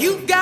You've got